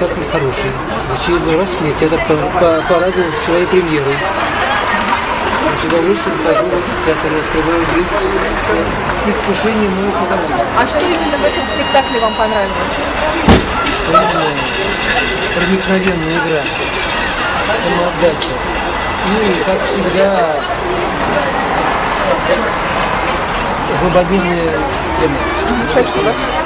спектакль хороший. В очередной раз мне театр порадовал своей премьерой. С удовольствием хожу в театр и открываю дверь с предвкушением моего удовольствия. А что именно в этом спектакле вам понравилось? Именно проникновенная игра, самоотдача. Ну и, как всегда, злободневная тема. Спасибо.